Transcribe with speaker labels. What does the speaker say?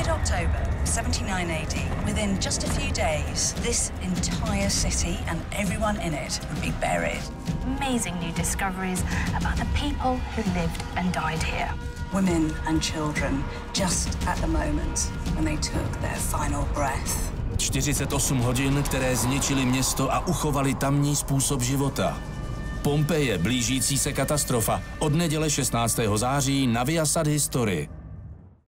Speaker 1: mid-October 79 AD, within just a few days, this entire city and everyone in it would be buried.
Speaker 2: Amazing new discoveries about the people who lived and died here.
Speaker 1: Women and children, just at the moment when they took their final breath.
Speaker 3: 48 hodin, které zničily město a uchovali tamní způsob života. Pompeje, blížící se katastrofa. Od neděle 16. září na Viasat History.